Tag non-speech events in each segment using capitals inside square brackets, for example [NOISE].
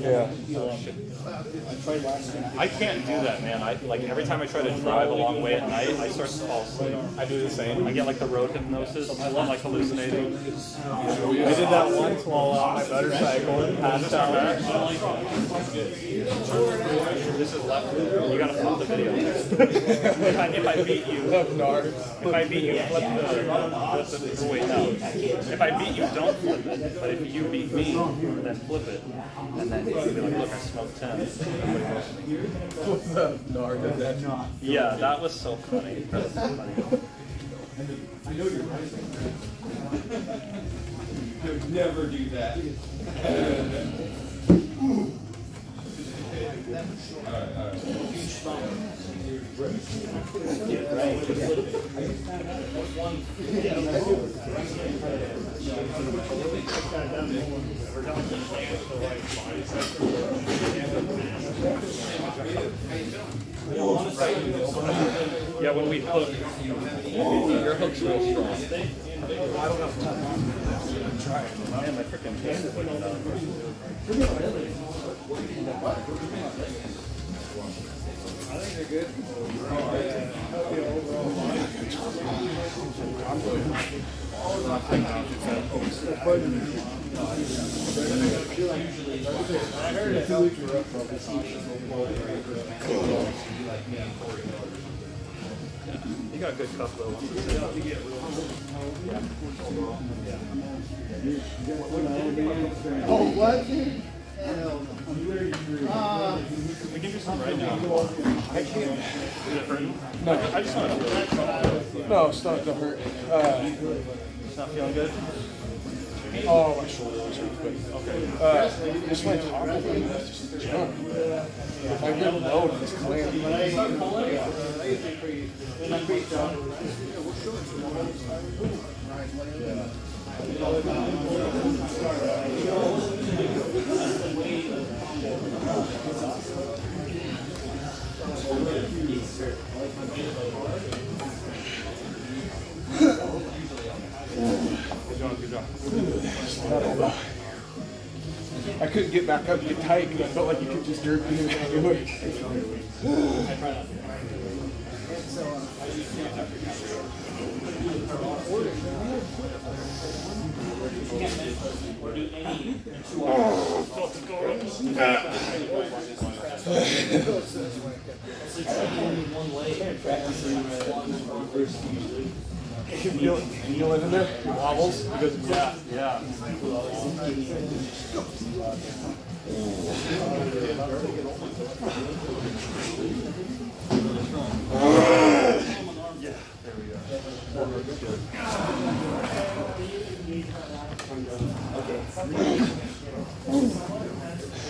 Yeah. I can't do that, man. I like every time I try to drive a long way at night, I start to fall asleep. I do the same. I get like the road hypnosis. I'm like hallucinating. I did that once while on my motorcycle and passed out. This is left. You gotta flip the video. if, I, if I beat you, if I beat you, flip the, flip the wait no. If I beat you, don't flip it. But if you beat me, then flip it, and then you can be like, look, I smoked ten. Nard? Yeah, that was so funny. That was so funny. Could never do that. Yeah, when we hook, your hook's real strong. Man, my freaking hand is looking down. You got a good cuff though. Oh, what? We can do some right now. I can't. Is it hurting? No, I just want to feel. No, it's not gonna hurt. Uh, It's not feeling good. oh, my shoulder was hurt. Okay. Uh, just my top of it just junk. If I low, it's clamp. Good I couldn't get back up and get tight because I felt like you could just jerk me back [LAUGHS] away. You feel it, in there? Wobbles it's Yeah, yeah.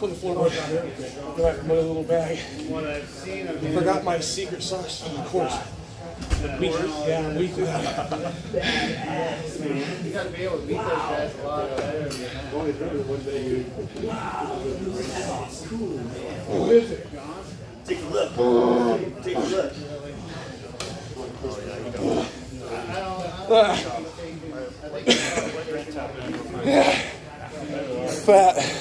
Put the floorboard down here. Go back in my little bag. What I've seen of him. Forgot my secret sauce from the course. Week, yeah, I'm weak. You gotta be able to beat those guys a lot better than that. Who is it? Take a look. Take a look. Ah. [LAUGHS] Fat.